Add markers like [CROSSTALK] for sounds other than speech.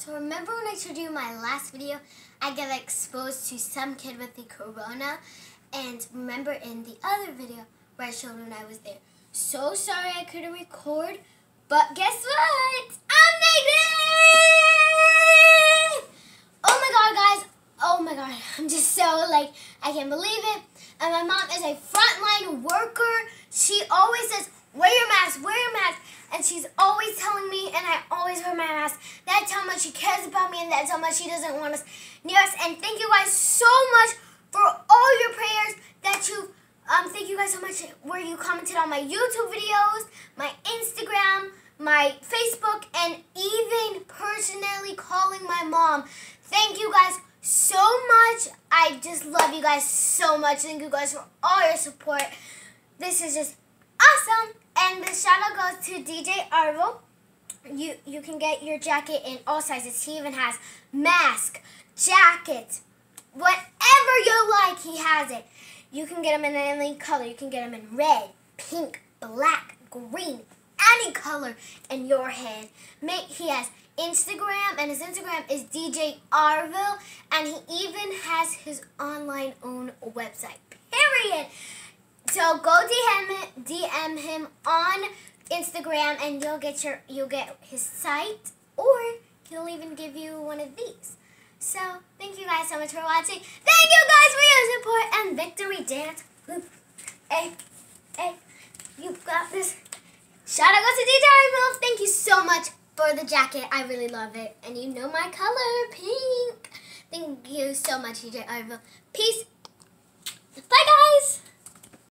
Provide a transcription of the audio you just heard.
So remember when I showed you my last video, I got exposed to some kid with the corona. And remember in the other video where I showed when I was there. So sorry I couldn't record, but guess what? I'm negative! Oh my god, guys. Oh my god. [LAUGHS] I'm just so like, I can't believe it. And my mom is a frontline worker. She always says, wear your mask, wear your mask. And she's always telling me, and I always wear my mask. That's how much she cares about me, and that's how much she doesn't want us near us. And thank you guys so much for all your prayers that you, um, thank you guys so much where you commented on my YouTube videos, my Instagram, my Facebook, and even personally calling my mom. Thank you guys so much. I just love you guys so much. Thank you guys for all your support. This is just awesome. And the shout out goes to DJ Arvo. You you can get your jacket in all sizes. He even has mask, jacket, whatever you like, he has it. You can get them in any color. You can get them in red, pink, black, green, any color in your head. He has Instagram, and his Instagram is DJ Arville, and he even has his online own website. Period. So go DM DM him on Instagram, and you'll get your you'll get his site, or he'll even give you one of these. So thank you guys so much for watching. Thank you guys for your support and victory dance. Hey, hey, you got this. Shout out to DJ Arville. Thank you so much for the jacket. I really love it. And you know my color, pink. Thank you so much, DJ Arville. Peace. Bye, guys.